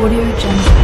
Audio Jungle.